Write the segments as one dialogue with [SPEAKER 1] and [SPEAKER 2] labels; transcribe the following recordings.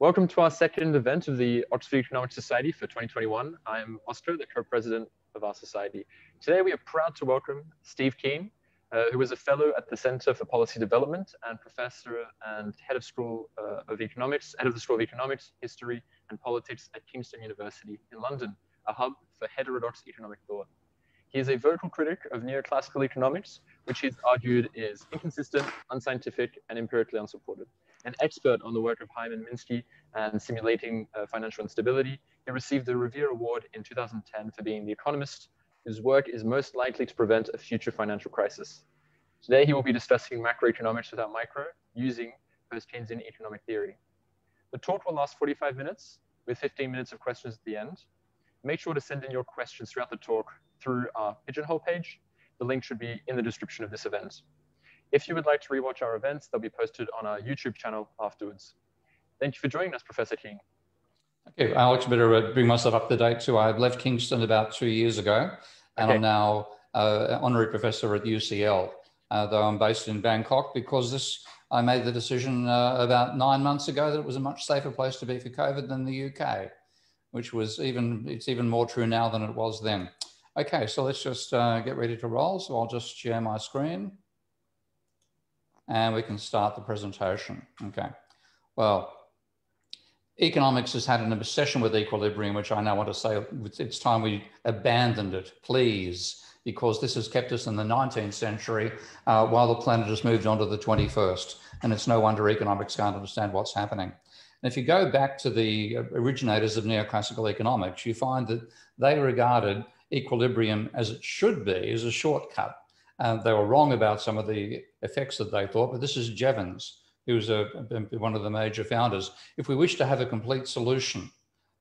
[SPEAKER 1] Welcome to our second event of the Oxford Economic Society for 2021. I'm Oscar, the co-president of our society. Today we are proud to welcome Steve Keen, uh, who is a fellow at the Center for Policy Development and professor and head of School uh, of Economics, head of the School of Economics, History and Politics at Kingston University in London, a hub for heterodox economic thought. He is a vocal critic of neoclassical economics, which he's argued is inconsistent, unscientific, and empirically unsupported. An expert on the work of Hyman Minsky and simulating uh, financial instability, he received the Revere Award in 2010 for being the economist whose work is most likely to prevent a future financial crisis. Today, he will be discussing macroeconomics without micro using post-Keynesian economic theory. The talk will last 45 minutes with 15 minutes of questions at the end. Make sure to send in your questions throughout the talk through our Pigeonhole page. The link should be in the description of this event. If you would like to rewatch our events, they'll be posted on our YouTube channel afterwards. Thank you for joining us, Professor Keen.
[SPEAKER 2] Okay, Alex, better bring myself up to date too. I left Kingston about two years ago, and okay. I'm now uh, honorary professor at UCL, uh, though I'm based in Bangkok because this I made the decision uh, about nine months ago that it was a much safer place to be for COVID than the UK, which was even it's even more true now than it was then. Okay, so let's just uh, get ready to roll. So I'll just share my screen and we can start the presentation. Okay. Well, economics has had an obsession with equilibrium, which I now want to say it's time we abandoned it, please, because this has kept us in the 19th century uh, while the planet has moved on to the 21st. And it's no wonder economics can't understand what's happening. And if you go back to the originators of neoclassical economics, you find that they regarded equilibrium as it should be, as a shortcut and they were wrong about some of the effects that they thought, but this is Jevons, who was a, one of the major founders. If we wish to have a complete solution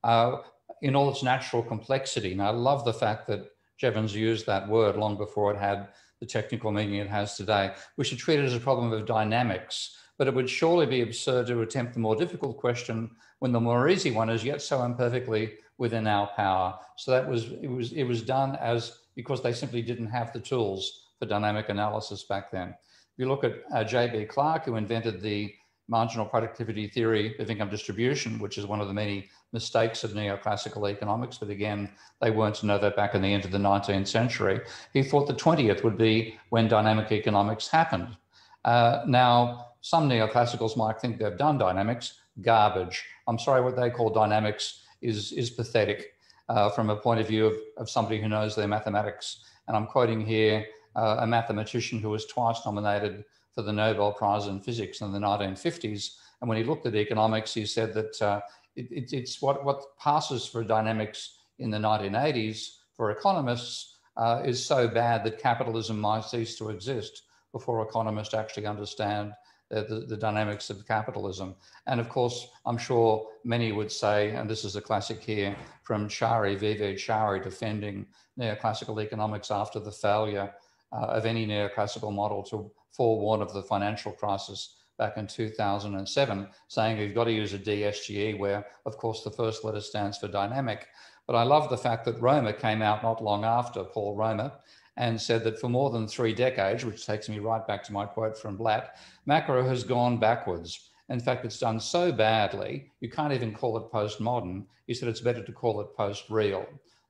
[SPEAKER 2] uh, in all its natural complexity, and I love the fact that Jevons used that word long before it had the technical meaning it has today, we should treat it as a problem of dynamics. But it would surely be absurd to attempt the more difficult question when the more easy one is yet so imperfectly within our power. So that was it was it was done as because they simply didn't have the tools for dynamic analysis back then. If you look at uh, J.B. Clark, who invented the marginal productivity theory of income distribution, which is one of the many mistakes of neoclassical economics, but again, they weren't to know that back in the end of the 19th century. He thought the 20th would be when dynamic economics happened. Uh, now, some neoclassicals might think they've done dynamics, garbage. I'm sorry, what they call dynamics is, is pathetic uh, from a point of view of, of somebody who knows their mathematics. And I'm quoting here uh, a mathematician who was twice nominated for the Nobel Prize in Physics in the 1950s. And when he looked at economics, he said that uh, it, it, it's what, what passes for dynamics in the 1980s for economists uh, is so bad that capitalism might cease to exist before economists actually understand the, the, the, dynamics of capitalism. And of course, I'm sure many would say, and this is a classic here from Chari, V.V. Chari, defending neoclassical economics after the failure Uh, of any neoclassical model to forewarn of the financial crisis back in 2007, saying you've got to use a DSGE, where, of course, the first letter stands for dynamic. But I love the fact that Romer came out not long after Paul Romer and said that for more than three decades, which takes me right back to my quote from Blatt, macro has gone backwards. In fact, it's done so badly, you can't even call it postmodern. He said it's better to call it post real.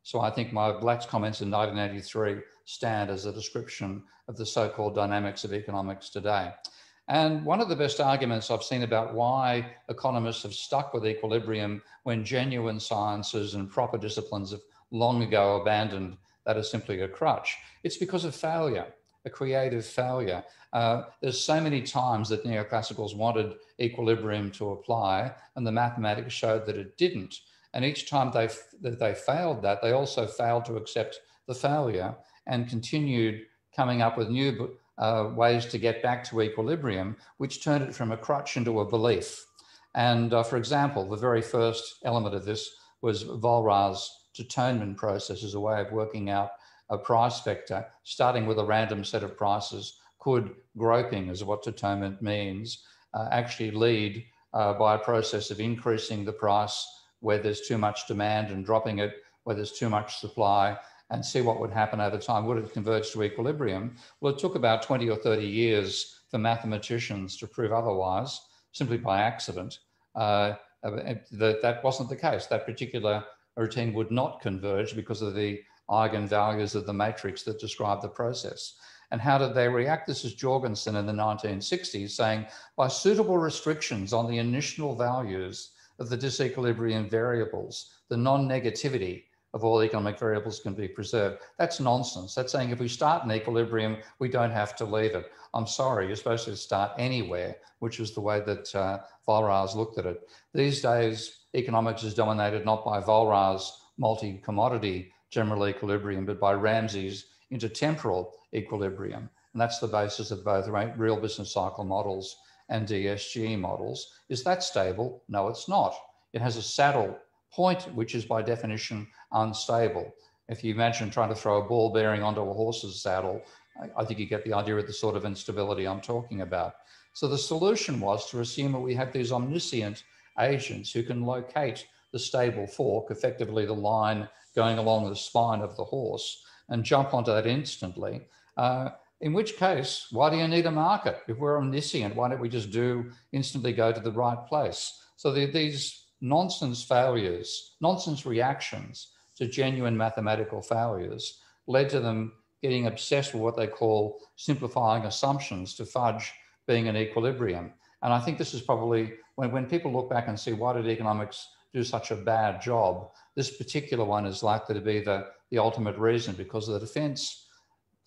[SPEAKER 2] So I think my Blatt's comments in 1983 stand as a description of the so-called dynamics of economics today. And one of the best arguments I've seen about why economists have stuck with equilibrium when genuine sciences and proper disciplines have long ago abandoned that as simply a crutch, it's because of failure, a creative failure. Uh, there's so many times that neoclassicals wanted equilibrium to apply, and the mathematics showed that it didn't. And each time they, that they failed that, they also failed to accept the failure and continued coming up with new uh, ways to get back to equilibrium, which turned it from a crutch into a belief. And uh, for example, the very first element of this was Walras' tâtonnement process as a way of working out a price vector, starting with a random set of prices. Could groping, as what tâtonnement means, uh, actually lead uh, by a process of increasing the price where there's too much demand and dropping it where there's too much supply and see what would happen over time. Would it converge to equilibrium? Well, it took about 20 or 30 years for mathematicians to prove otherwise, simply by accident. Uh, uh, that that wasn't the case. That particular routine would not converge because of the eigenvalues of the matrix that describe the process. And how did they react? This is Jorgenson in the 1960s saying by suitable restrictions on the initial values of the disequilibrium variables, the non negativity of all economic variables can be preserved. That's nonsense. That's saying if we start in equilibrium, we don't have to leave it. I'm sorry, you're supposed to start anywhere, which is the way that uh, Walras looked at it. These days, economics is dominated not by Walras' multi commodity general equilibrium, but by Ramsey's intertemporal equilibrium. And that's the basis of both real business cycle models and DSG models. Is that stable? No, it's not. It has a saddle point, which is by definition unstable. If you imagine trying to throw a ball bearing onto a horse's saddle, I, think you get the idea of the sort of instability I'm talking about. So the solution was to assume that we have these omniscient agents who can locate the stable fork, effectively the line going along the spine of the horse, and jump onto that instantly. Uh, in which case, why do you need a market? If we're omniscient, why don't we just do instantly go to the right place? So the, these nonsense failures, nonsense reactions to genuine mathematical failures led to them getting obsessed with what they call simplifying assumptions to fudge being an equilibrium. And I think this is probably when, when people look back and see why did economics do such a bad job, this particular one is likely to be the, the ultimate reason because of the defense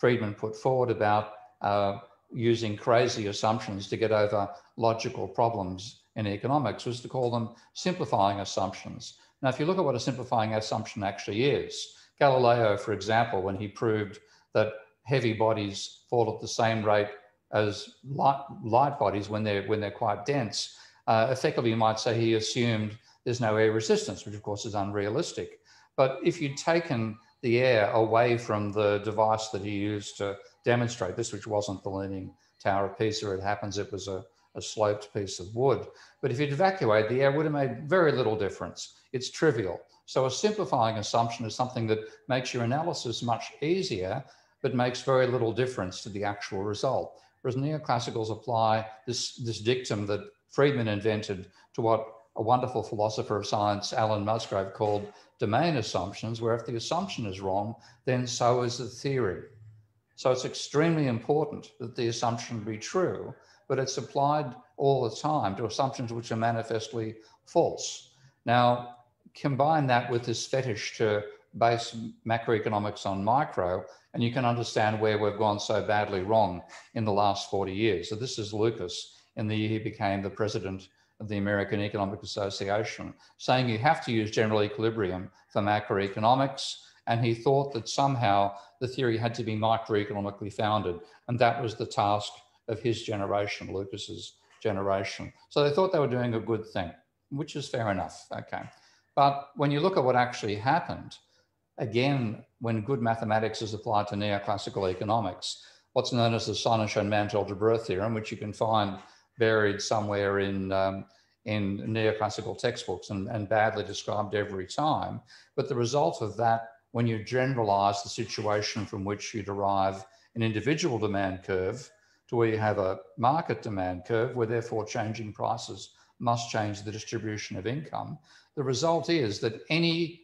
[SPEAKER 2] Friedman put forward about uh, using crazy assumptions to get over logical problems in economics was to call them simplifying assumptions. Now, if you look at what a simplifying assumption actually is, Galileo, for example, when he proved that heavy bodies fall at the same rate as light, light bodies when they're when they're quite dense, uh, effectively you might say he assumed there's no air resistance, which of course is unrealistic. But if you'd taken the air away from the device that he used to demonstrate this, which wasn't the Leaning Tower of Pisa, it happens it was a a sloped piece of wood. But if you'd evacuate the air, would have made very little difference. It's trivial. So a simplifying assumption is something that makes your analysis much easier, but makes very little difference to the actual result. Whereas neoclassicals apply this, this dictum that Friedman invented to what a wonderful philosopher of science, Alan Musgrave, called domain assumptions, where if the assumption is wrong, then so is the theory. So it's extremely important that the assumption be true but it's applied all the time to assumptions which are manifestly false. Now, combine that with this fetish to base macroeconomics on micro, and you can understand where we've gone so badly wrong in the last 40 years. So, this is Lucas in the year he became the president the American Economic Association, saying you have to use general equilibrium for macroeconomics. And he thought that somehow the theory had to be microeconomically founded. And that was the task of his generation, Lucas's generation. So they thought they were doing a good thing, which is fair enough. Okay. But when you look at what actually happened, again, when good mathematics is applied to neoclassical economics, what's known as the Sonnenschein-Mantel-Debreu theorem, which you can find buried somewhere in, um, in neoclassical textbooks and, and badly described every time. But the result of that, when you generalize the situation from which you derive an individual demand curve, to where you have a market demand curve where therefore changing prices must change the distribution of income. The result is that any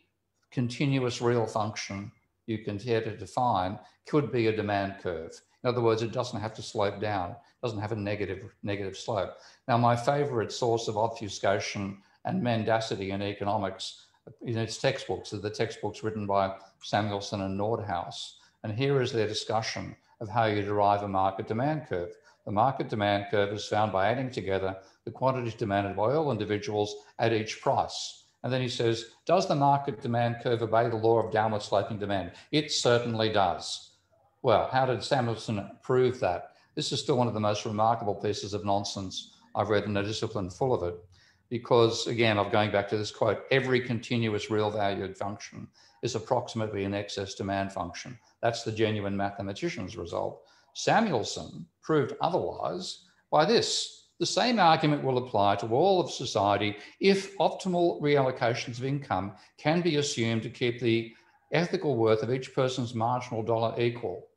[SPEAKER 2] continuous real function you can care to define could be a demand curve. In other words, it doesn't have to slope down, it doesn't have a negative, negative slope. Now, my favorite source of obfuscation and mendacity in economics in its textbooks are the textbooks written by Samuelson and Nordhaus. And here is their discussion of how you derive a market demand curve. The market demand curve is found by adding together the quantities demanded by all individuals at each price. And then he says, Does the market demand curve obey the law of downward sloping demand? It certainly does. Well, how did Samuelson prove that? This is still one of the most remarkable pieces of nonsense I've read in a discipline full of it. Because again, I'm going back to this quote every continuous real valued function is approximately an excess demand function. That's the genuine mathematician's result. Samuelson proved otherwise by this. The same argument will apply to all of society if optimal reallocations of income can be assumed to keep the ethical worth of each person's marginal dollar equal.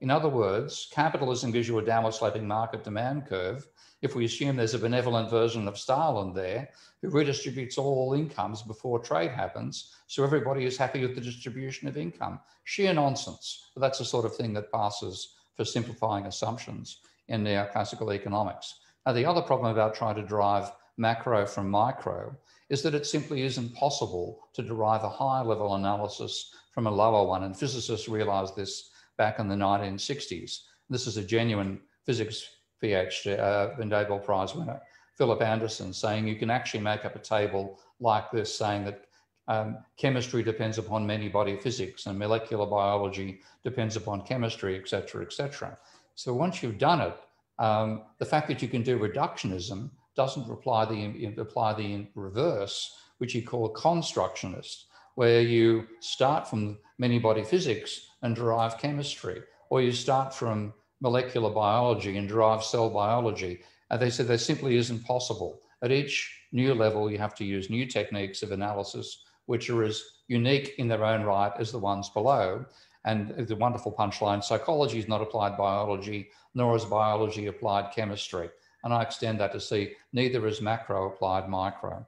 [SPEAKER 2] In other words, capitalism gives you a downward sloping market demand curve. If we assume there's a benevolent version of Stalin there who redistributes all incomes before trade happens, so everybody is happy with the distribution of income. Sheer nonsense. But that's the sort of thing that passes for simplifying assumptions in neoclassical economics. Now, the other problem about trying to derive macro from micro is that it simply isn't possible to derive a higher level analysis from a lower one. And physicists realize this back in the 1960s. This is a genuine physics PhD uh, and Nobel Prize winner, Philip Anderson, saying you can actually make up a table like this, saying that um, chemistry depends upon many body physics and molecular biology depends upon chemistry, et cetera, et cetera. So once you've done it, um, the fact that you can do reductionism doesn't apply the, apply the reverse, which you call constructionist, where you start from many body physics and derive chemistry, or you start from molecular biology and derive cell biology. And they said there simply isn't possible. At each new level, you have to use new techniques of analysis, which are as unique in their own right as the ones below. And the wonderful punchline psychology is not applied biology, nor is biology applied chemistry. And I extend that to see neither is macro applied micro.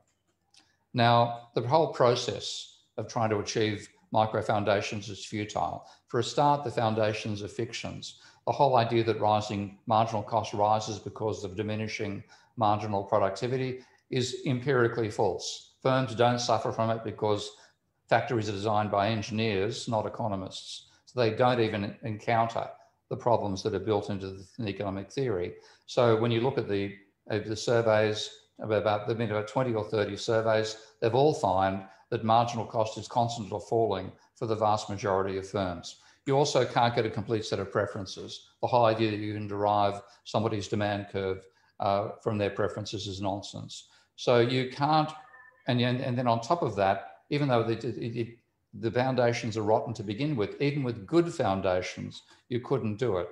[SPEAKER 2] Now, the whole process of trying to achieve micro foundations is futile. For a start, the foundations are fictions the whole idea that rising marginal cost rises because of diminishing marginal productivity is empirically false. Firms don't suffer from it because factories are designed by engineers, not economists. So they don't even encounter the problems that are built into the economic theory. So when you look at the, the surveys, about the about 20 or 30 surveys, they've all found that marginal cost is constant or falling for the vast majority of firms. You also can't get a complete set of preferences. The whole idea that you can derive somebody's demand curve uh, from their preferences is nonsense. So you can't, and, and then on top of that, even though it, it, it, the foundations are rotten to begin with, even with good foundations, you couldn't do it.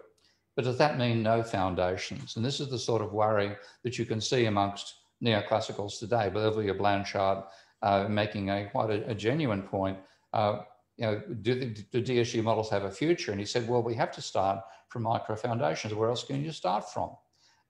[SPEAKER 2] But does that mean no foundations? And this is the sort of worry that you can see amongst neoclassicals today. Olivier Blanchard uh, making a quite a, a genuine point. Uh, you know, do, the, do DSG models have a future? And he said, well, we have to start from micro foundations. Where else can you start from?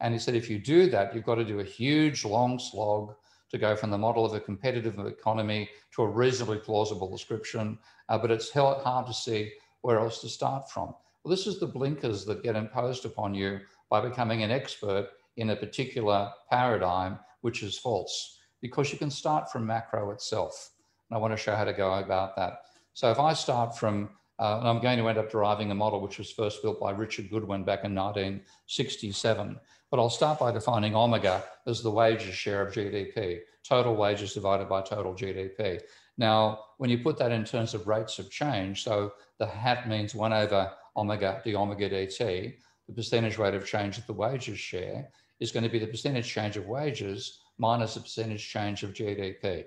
[SPEAKER 2] And he said, if you do that, you've got to do a huge long slog to go from the model of a competitive economy to a reasonably plausible description. Uh, but it's hard to see where else to start from. Well, this is the blinkers that get imposed upon you by becoming an expert in a particular paradigm, which is false, because you can start from macro itself. And I want to show how to go about that. So if I start from, uh, and I'm going to end up deriving a model which was first built by Richard Goodwin back in 1967, but I'll start by defining omega as the wages share of GDP, total wages divided by total GDP. Now, when you put that in terms of rates of change, so the hat means 1 over omega d omega dt, the percentage rate of change of the wages share is going to be the percentage change of wages minus the percentage change of GDP.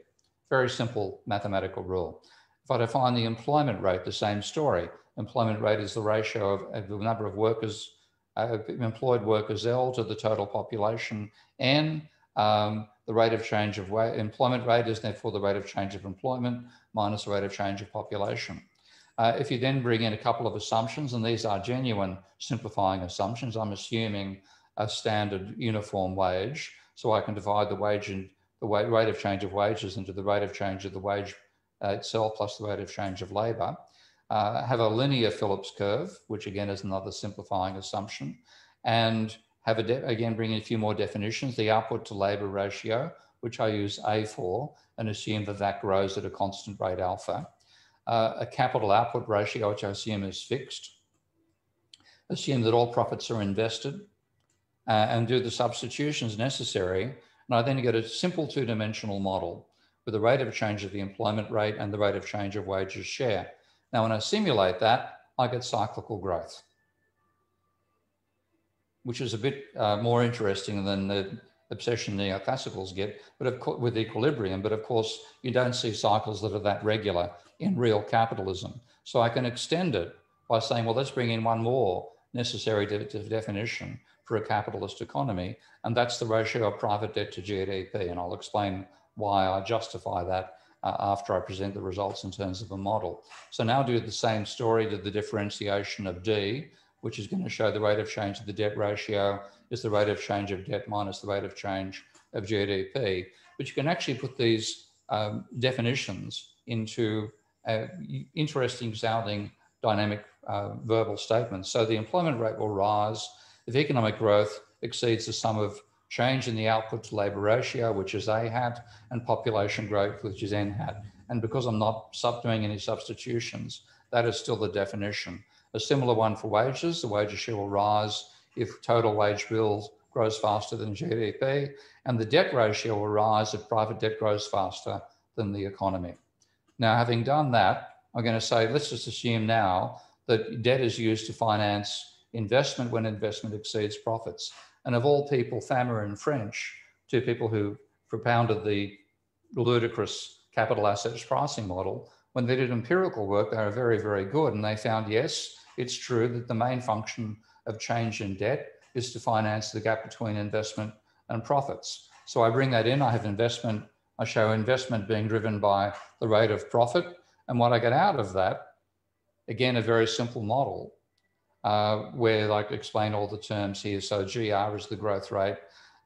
[SPEAKER 2] Very simple mathematical rule. If I define the employment rate, the same story. Employment rate is the ratio of, of the number of workers, uh, employed workers L to the total population N. Um, the rate of change of employment rate is therefore the rate of change of employment minus the rate of change of population. Uh, if you then bring in a couple of assumptions, and these are genuine simplifying assumptions, I'm assuming a standard uniform wage. So I can divide the wage and the rate of change of wages into the rate of change of the wage uh, itself plus the rate of change of labour. Uh, have a linear Phillips curve, which again is another simplifying assumption, and have a again bring in a few more definitions. The output to labour ratio, which I use A for, and assume that that grows at a constant rate alpha. Uh, a capital output ratio, which I assume is fixed. Assume that all profits are invested, uh, and do the substitutions necessary. And I then get a simple two-dimensional model with the rate of change of the employment rate and the rate of change of wages share. Now, when I simulate that, I get cyclical growth, which is a bit uh, more interesting than the obsession neoclassicals get, but of course, with equilibrium. But of course, you don't see cycles that are that regular in real capitalism. So I can extend it by saying, well, let's bring in one more necessary de definition for a capitalist economy, and that's the ratio of private debt to GDP. And I'll explain why I justify that uh, after I present the results in terms of a model. So now do the same story to the differentiation of D which is going to show the rate of change of the debt ratio is the rate of change of debt minus the rate of change of GDP. But you can actually put these um, definitions into uh, interesting sounding dynamic uh, verbal statements. So the employment rate will rise if economic growth exceeds the sum of change in the output to labour ratio, which is A hat, and population growth, which is N hat. And because I'm not sub doing any substitutions, that is still the definition. A similar one for wages, the wages share will rise if total wage bills grows faster than GDP, and the debt ratio will rise if private debt grows faster than the economy. Now, having done that, I'm going to say, let's just assume now that debt is used to finance investment when investment exceeds profits. And of all people, Fama and French, two people who propounded the ludicrous capital assets pricing model, when they did empirical work, they were very, very good. And they found, yes, it's true that the main function of change in debt is to finance the gap between investment and profits. So I bring that in. I have investment. I show investment being driven by the rate of profit. And what I get out of that, again, a very simple model uh, where like explain all the terms here. So GR is the growth rate.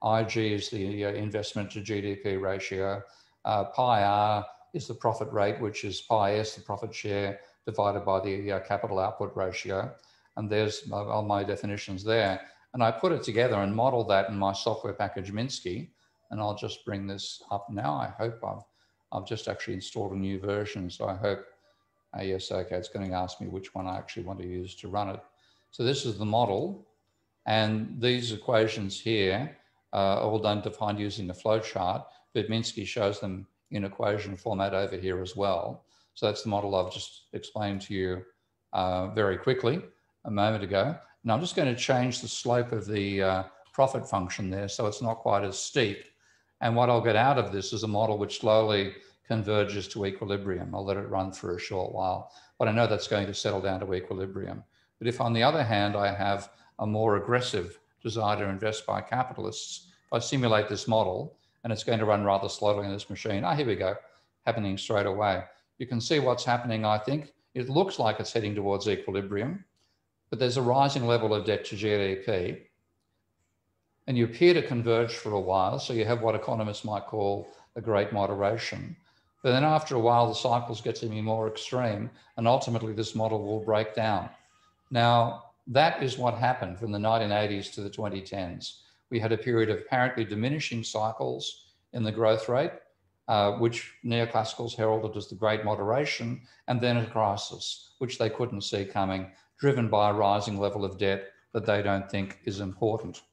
[SPEAKER 2] IG is the uh, investment to GDP ratio. Uh, pi R is the profit rate, which is pi S, the profit share, divided by the uh, capital output ratio. And there's all my definitions there. And I put it together and model that in my software package Minsky. And I'll just bring this up now. I hope I've, I've just actually installed a new version. So I hope, uh, yes, okay, it's going to ask me which one I actually want to use to run it. So this is the model. And these equations here are all done defined using a flowchart, but Minsky shows them in equation format over here as well. So that's the model I've just explained to you uh, very quickly a moment ago. And I'm just going to change the slope of the uh, profit function there so it's not quite as steep. And what I'll get out of this is a model which slowly converges to equilibrium. I'll let it run for a short while, but I know that's going to settle down to equilibrium. But if on the other hand, I have a more aggressive desire to invest by capitalists, if I simulate this model and it's going to run rather slowly in this machine, ah, here we go, happening straight away. You can see what's happening, I think. It looks like it's heading towards equilibrium, but there's a rising level of debt to GDP. And you appear to converge for a while. So you have what economists might call a great moderation. But then after a while, the cycles get to be more extreme, and ultimately this model will break down. Now, that is what happened from the 1980s to the 2010s. We had a period of apparently diminishing cycles in the growth rate, uh, which neoclassicals heralded as the Great Moderation, and then a crisis, which they couldn't see coming, driven by a rising level of debt that they don't think is important.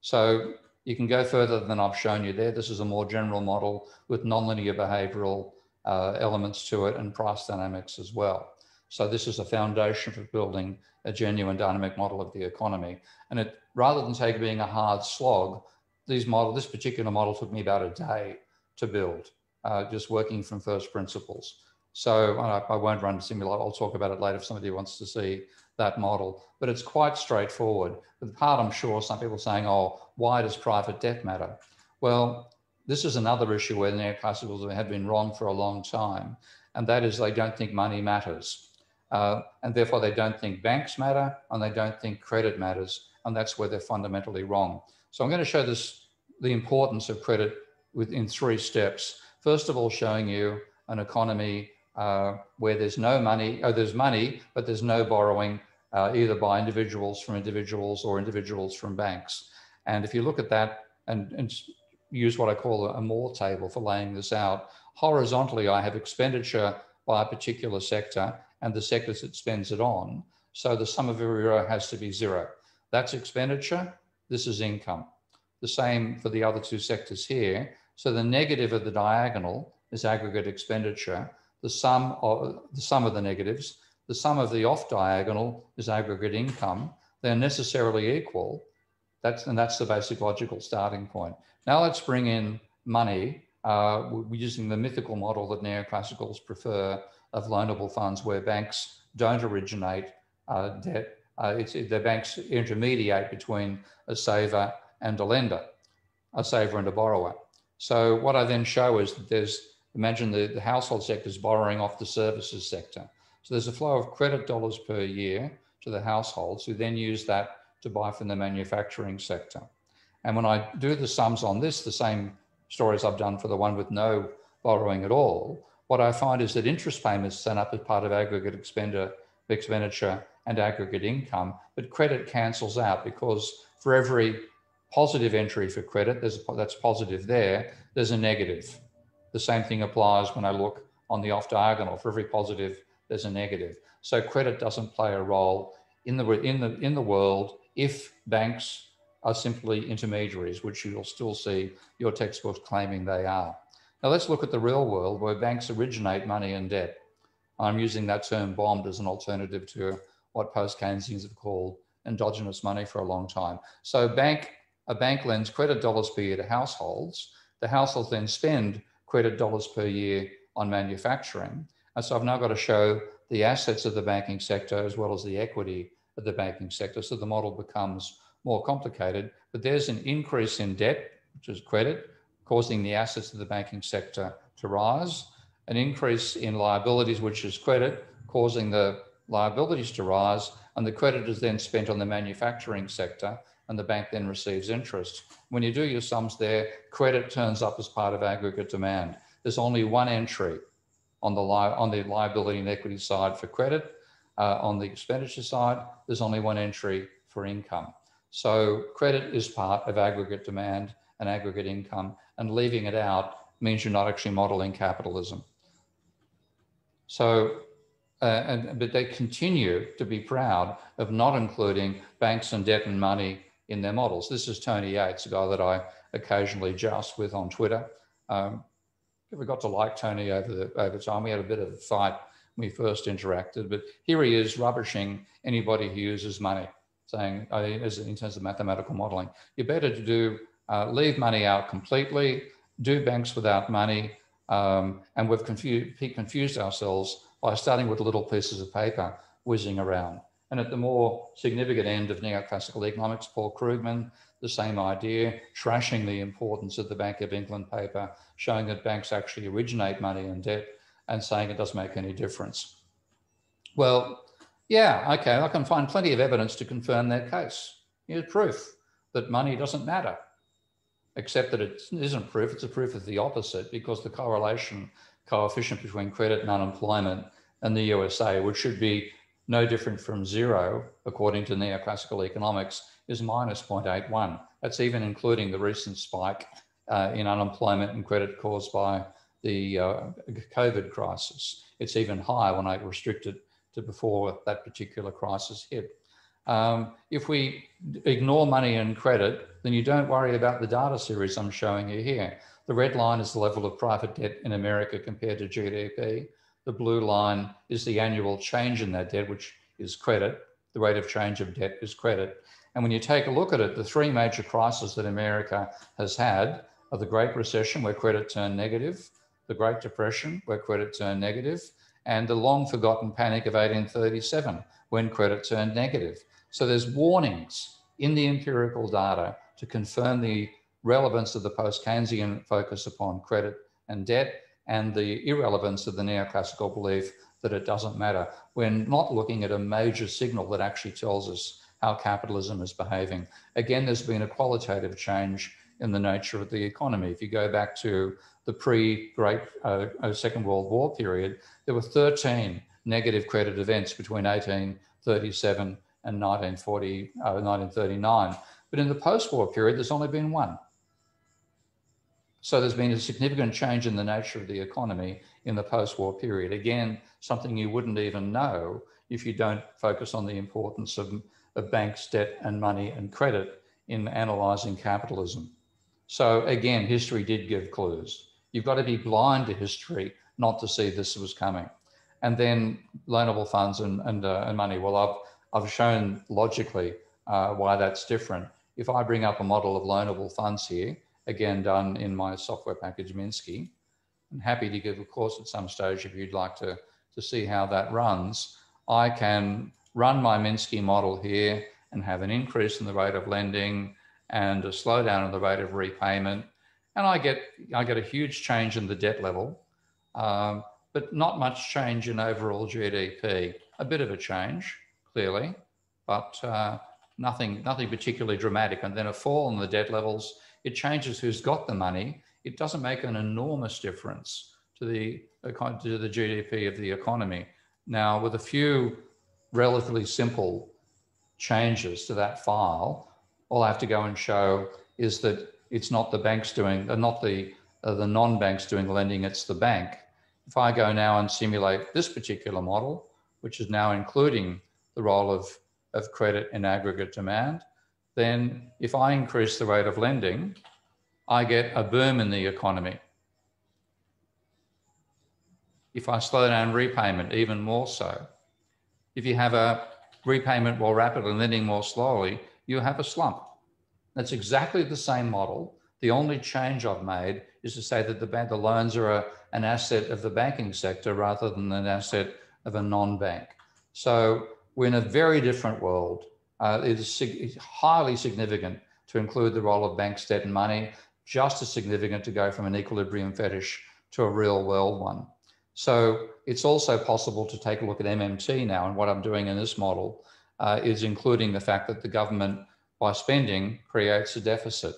[SPEAKER 2] So you can go further than I've shown you there. This is a more general model with nonlinear behavioral uh, elements to it and price dynamics as well. So this is a foundation for building a genuine dynamic model of the economy. And it, rather than take being a hard slog, these model, this particular model took me about a day to build, uh, just working from first principles. So I, I won't run a simulate. I'll talk about it later if somebody wants to see that model, but it's quite straightforward. But the part I'm sure some people are saying, oh, why does private debt matter? Well, this is another issue where the neoclassicals have been wrong for a long time, and that is they don't think money matters. Uh, and therefore, they don't think banks matter and they don't think credit matters. And that's where they're fundamentally wrong. So I'm going to show this the importance of credit within three steps. First of all, showing you an economy uh, where there's no money, oh, there's money, but there's no borrowing uh, either by individuals from individuals or individuals from banks. And if you look at that and, and use what I call a Moore table for laying this out, horizontally, I have expenditure by a particular sector and the sectors it spends it on. So the sum of every row has to be zero. That's expenditure. This is income. The same for the other two sectors here. So the negative of the diagonal is aggregate expenditure. The sum of the sum of the negatives, the sum of the off diagonal is aggregate income. They're necessarily equal. That's and that's the basic logical starting point. Now let's bring in money. Uh, we're using the mythical model that neoclassicals prefer of loanable funds where banks don't originate uh, debt. Uh, the banks intermediate between a saver and a lender, a saver and a borrower. So what I then show is that there's, imagine the, the household sector is borrowing off the services sector. So there's a flow of credit dollars per year to the households who then use that to buy from the manufacturing sector. And when I do the sums on this, the same stories I've done for the one with no borrowing at all, what I find is that interest payments turn up as part of aggregate expenditure and aggregate income, but credit cancels out because for every positive entry for credit, there's a, that's positive there, there's a negative. The same thing applies when I look on the off diagonal. For every positive, there's a negative. So credit doesn't play a role in the in the in the world if banks are simply intermediaries, which you'll still see your textbooks claiming they are. Now let's look at the real world where banks originate money and debt. I'm using that term BOMD as an alternative to what post-Keynesians have called endogenous money for a long time. So bank a bank lends credit dollars per year to households. The households then spend credit dollars per year on manufacturing. And so I've now got to show the assets of the banking sector as well as the equity of the banking sector. So the model becomes more complicated. But there's an increase in debt, which is credit, causing the assets of the banking sector to rise, an increase in liabilities, which is credit, causing the liabilities to rise, and the credit is then spent on the manufacturing sector, and the bank then receives interest. When you do your sums there, credit turns up as part of aggregate demand. There's only one entry on the, li- on the liability and equity side for credit. Uh, on the expenditure side, there's only one entry for income. So credit is part of aggregate demand and aggregate income, and leaving it out means you're not actually modeling capitalism. So uh, and, but they continue to be proud of not including banks and debt and money in their models. This is Tony Yates, a guy that I occasionally joust with on Twitter. Um, we got to like Tony over the over time. We had a bit of a fight when we first interacted, but here he is rubbishing anybody who uses money, saying uh, in terms of mathematical modeling, you're better to do uh, leave money out completely, do banks without money, um, and we've confused, confused ourselves by starting with little pieces of paper whizzing around. And at the more significant end of neoclassical economics, Paul Krugman, the same idea, trashing the importance of the Bank of England paper, showing that banks actually originate money and debt, and saying it doesn't make any difference. Well, yeah, okay, I can find plenty of evidence to confirm their case. Here's proof that money doesn't matter, except that it isn't proof, it's a proof of the opposite because the correlation coefficient between credit and unemployment and the USA, which should be no different from zero, according to neoclassical economics, is minus 0.81. That's even including the recent spike uh, in unemployment and credit caused by the uh, COVID crisis. It's even higher when I restrict it to before that particular crisis hit. Um, if we ignore money and credit, then you don't worry about the data series I'm showing you here. The red line is the level of private debt in America compared to GDP. The blue line is the annual change in that debt, which is credit. The rate of change of debt is credit. And when you take a look at it, the three major crises that America has had are the Great Recession, where credit turned negative, the Great Depression, where credit turned negative, and the long forgotten panic of 1837, when credit turned negative. So there's warnings in the empirical data to confirm the relevance of the post-Keynesian focus upon credit and debt and the irrelevance of the neoclassical belief that it doesn't matter. We're not looking at a major signal that actually tells us how capitalism is behaving. Again, there's been a qualitative change in the nature of the economy. If you go back to the pre-Great uh, uh Second World War period, there were 13 negative credit events between 1837 and 1940, uh, 1939. But in the post-war period, there's only been one. So there's been a significant change in the nature of the economy in the post-war period. Again, something you wouldn't even know if you don't focus on the importance of, of banks, debt and money and credit in analyzing capitalism. So again, history did give clues. You've got to be blind to history not to see this was coming. And then loanable funds and, and, uh, and money. Well, I've, I've shown logically uh, why that's different. If I bring up a model of loanable funds here, again done in my software package Minsky. I'm happy to give a course at some stage if you'd like to, to see how that runs. I can run my Minsky model here and have an increase in the rate of lending and a slowdown in the rate of repayment. And I get, I get a huge change in the debt level, um, but not much change in overall GDP. A bit of a change, clearly, but uh, nothing, nothing particularly dramatic. And then a fall in the debt levels, it changes who's got the money. It doesn't make an enormous difference to the, to the GDP of the economy. Now, with a few relatively simple changes to that file, all I have to go and show is that it's not the banks doing, uh, not the, uh, the non-banks doing lending, it's the bank. If I go now and simulate this particular model, which is now including the role of, of credit in aggregate demand, then if I increase the rate of lending, I get a boom in the economy. If I slow down repayment, even more so. If you have a repayment more rapidly and lending more slowly, you have a slump. That's exactly the same model. The only change I've made is to say that the, bank, the loans are a, an asset of the banking sector rather than an asset of a non-bank. So we're in a very different world. Uh, it is sig- highly significant to include the role of banks, debt and money, just as significant to go from an equilibrium fetish to a real world one. So it's also possible to take a look at MMT now. And what I'm doing in this model uh, is including the fact that the government, by spending, creates a deficit.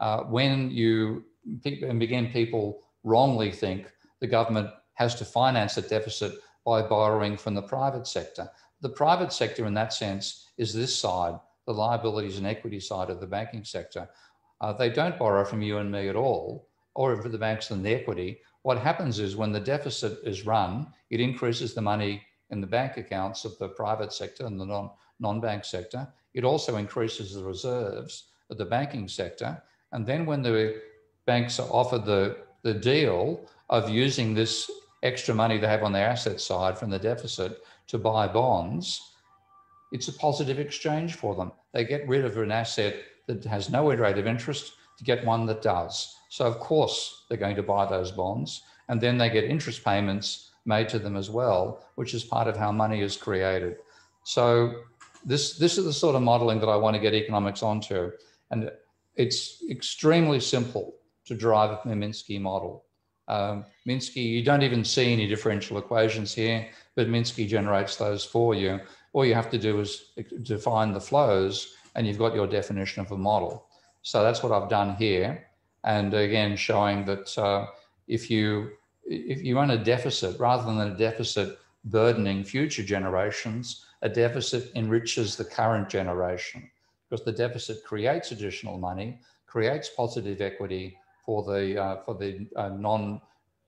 [SPEAKER 2] Uh, when you and begin, people wrongly think the government has to finance a deficit by borrowing from the private sector. The private sector, in that sense, is this side, the liabilities and equity side of the banking sector. Uh, they don't borrow from you and me at all, or for the banks and the equity. What happens is when the deficit is run, it increases the money in the bank accounts of the private sector and the non, non-bank sector. It also increases the reserves of the banking sector. And then when the banks are offered the, the deal of using this extra money they have on their asset side from the deficit to buy bonds, it's a positive exchange for them. They get rid of an asset that has no rate of interest to get one that does. So, of course, they're going to buy those bonds. And then they get interest payments made to them as well, which is part of how money is created. So, this, this is the sort of modeling that I want to get economics onto. And it's extremely simple to drive a Minsky model. Um, Minsky, you don't even see any differential equations here, but Minsky generates those for you. All you have to do is define the flows, and you've got your definition of a model. So that's what I've done here. And again, showing that uh, if you if you run a deficit rather than a deficit burdening future generations, a deficit enriches the current generation because the deficit creates additional money, creates positive equity for the uh, for the uh, non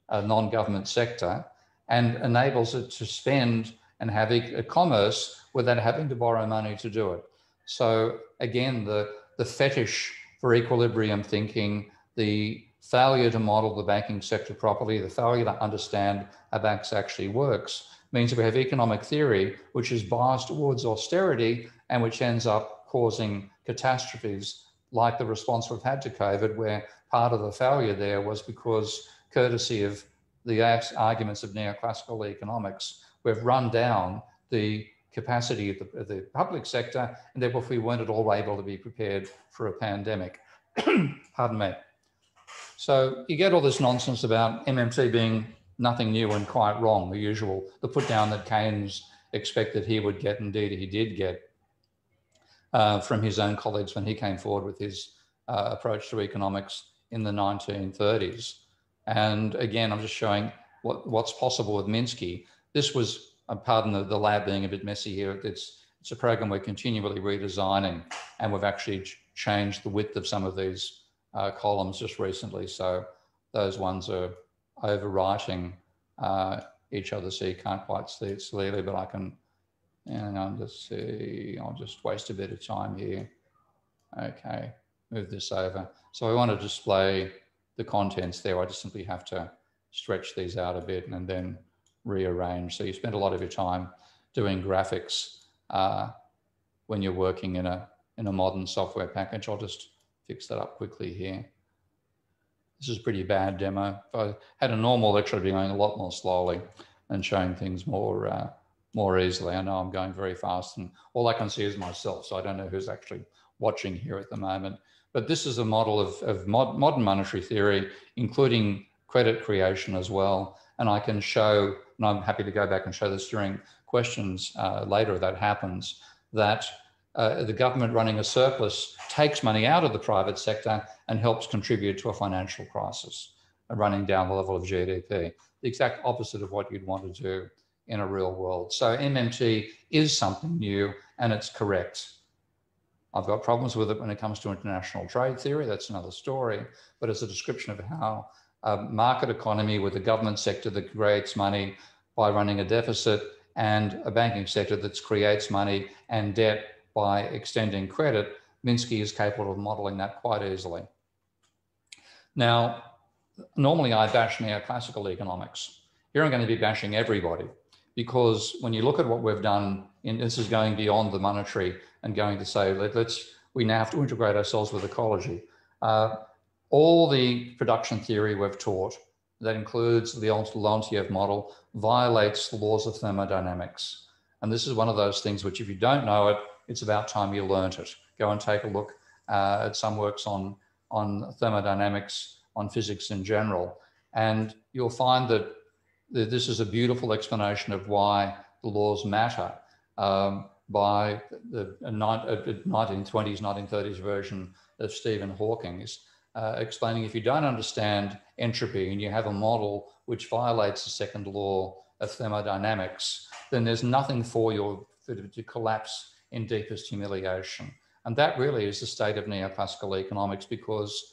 [SPEAKER 2] uh, non-government sector, and enables it to spend and have e- uh, commerce without having to borrow money to do it. So again, the the fetish for equilibrium thinking, the failure to model the banking sector properly, the failure to understand how banks actually works, means we have economic theory which is biased towards austerity and which ends up causing catastrophes like the response we've had to COVID, where part of the failure there was because, courtesy of the arguments of neoclassical economics, we've run down the capacity of the, of the public sector, and therefore we weren't at all able to be prepared for a pandemic. Pardon me. So you get all this nonsense about MMT being nothing new and quite wrong, the usual, the put down that Keynes expected he would get, indeed he did get uh, from his own colleagues when he came forward with his uh, approach to economics in the 1930s. And again, I'm just showing what, what's possible with Minsky. This was, uh, pardon the, the lab being a bit messy here, it's, it's a program we're continually redesigning, and we've actually changed the width of some of these uh, columns just recently. So those ones are overwriting uh, each other, so you can't quite see it clearly, but I can, and I'll just see, I'll just waste a bit of time here. Okay, move this over. So I want to display the contents there. I just simply have to stretch these out a bit and then rearrange. So you spend a lot of your time doing graphics uh, when you're working in a in a modern software package. I'll just fix that up quickly here. This is a pretty bad demo. If I had a normal lecture, I'd be going a lot more slowly and showing things more uh, more easily. I know I'm going very fast and all I can see is myself, so I don't know who's actually watching here at the moment. But this is a model of, of mod, modern monetary theory, including credit creation as well. And I can show, and I'm happy to go back and show this during questions uh, later if that happens, that uh, the government running a surplus takes money out of the private sector and helps contribute to a financial crisis, uh, running down the level of GDP. The exact opposite of what you'd want to do in a real world. So MMT is something new and it's correct. I've got problems with it when it comes to international trade theory. That's another story. But it's a description of how a market economy with a government sector that creates money by running a deficit and a banking sector that creates money and debt by extending credit, Minsky is capable of modeling that quite easily. Now, normally I bash neoclassical economics. Here I'm going to be bashing everybody because when you look at what we've done, and this is going beyond the monetary and going to say, let, us we now have to integrate ourselves with ecology. Uh, all the production theory we've taught, that includes the Leontief model, violates the laws of thermodynamics. And this is one of those things which, if you don't know it, it's about time you learnt it. Go and take a look uh, at some works on, on thermodynamics, on physics in general. And you'll find that this is a beautiful explanation of why the laws matter um, by the 1920s, 1930s version of Stephen Hawking's, uh, explaining if you don't understand entropy and you have a model which violates the second law of thermodynamics, then there's nothing for you to collapse in deepest humiliation. And that really is the state of neoclassical economics because,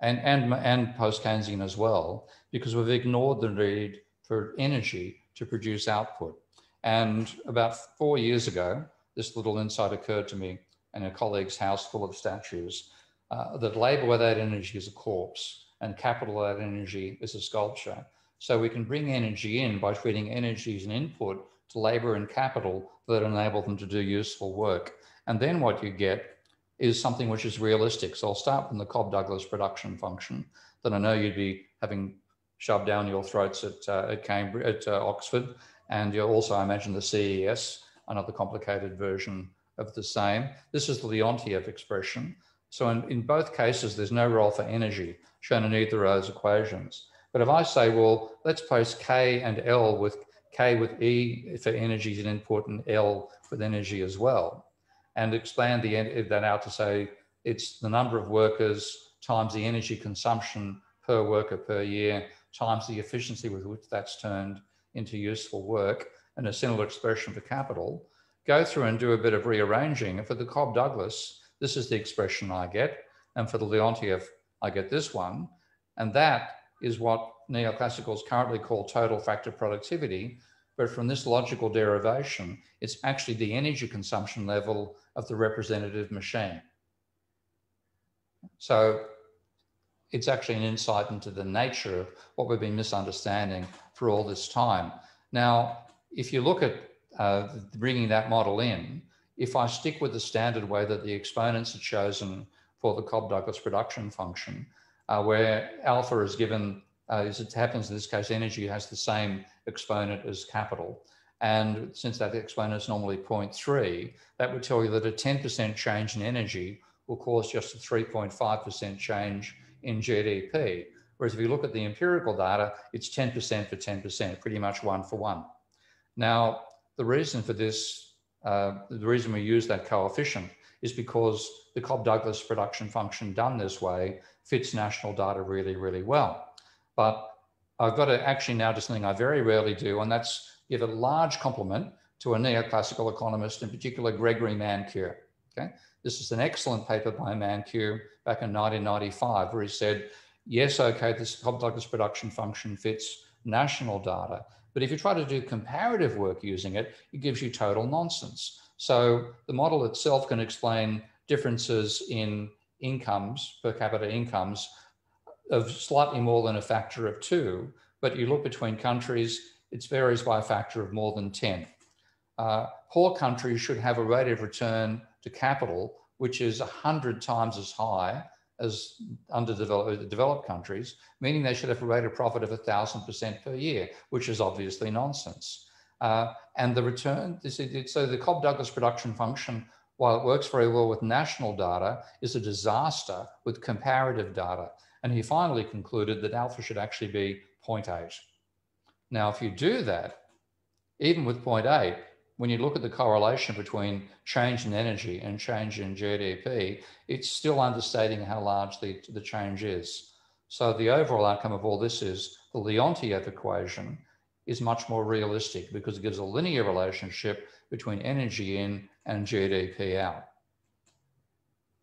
[SPEAKER 2] and, and, and post Keynesian as well, because we've ignored the need for energy to produce output. And about four years ago, this little insight occurred to me in a colleague's house full of statues uh, that labor without energy is a corpse and capital without energy is a sculpture. So we can bring energy in by treating energy as an input to labor and capital that enable them to do useful work. And then what you get is something which is realistic. So I'll start from the Cobb Douglas production function that I know you'd be having shoved down your throats at, uh, at Cambridge, at uh, Oxford. And you also, I imagine, the CES, another complicated version of the same. This is the Leontief expression. So in, in both cases, there's no role for energy shown in either of those equations. But if I say, well, let's place K and L with K with E for energy is an input and L with energy as well, and expand the, that out to say it's the number of workers times the energy consumption per worker per year times the efficiency with which that's turned into useful work and a similar expression for capital, go through and do a bit of rearranging. And for the Cobb Douglas, this is the expression I get. And for the Leontief, I get this one. And that is what neoclassicals currently call total factor productivity. But from this logical derivation, it's actually the energy consumption level of the representative machine. So it's actually an insight into the nature of what we've been misunderstanding for all this time. Now, if you look at uh, bringing that model in, if I stick with the standard way that the exponents are chosen for the Cobb-Douglas production function, uh, where alpha is given, uh, as it happens in this case, energy has the same exponent as capital. And since that exponent is normally 0.3, that would tell you that a 10% change in energy will cause just a 3.5% change in GDP. Whereas if you look at the empirical data, it's 10% for 10%, pretty much one for one. Now, the reason for this, uh, the reason we use that coefficient is because the Cobb-Douglas production function done this way fits national data really, really well. But I've got to actually now do something I very rarely do, and that's give a large compliment to a neoclassical economist, in particular Gregory Mankiw. Okay, this is an excellent paper by Mankiw back in 1995, where he said, yes, okay, this Cobb-Douglas production function fits national data, but if you try to do comparative work using it, it gives you total nonsense. So the model itself can explain differences in incomes, per capita incomes, of slightly more than a factor of two, but you look between countries, it varies by a factor of more than 10. Uh, poor countries should have a rate of return to capital, which is 100 times as high as underdeveloped developed countries, meaning they should have a rate of profit of 1,000% per year, which is obviously nonsense. Uh, and the return, so the Cobb Douglas production function, while it works very well with national data, is a disaster with comparative data. And he finally concluded that alpha should actually be 0.8. Now, if you do that, even with 0.8, when you look at the correlation between change in energy and change in GDP, it's still understating how large the, the change is. So the overall outcome of all this is the Leontief equation is much more realistic because it gives a linear relationship between energy in and GDP out.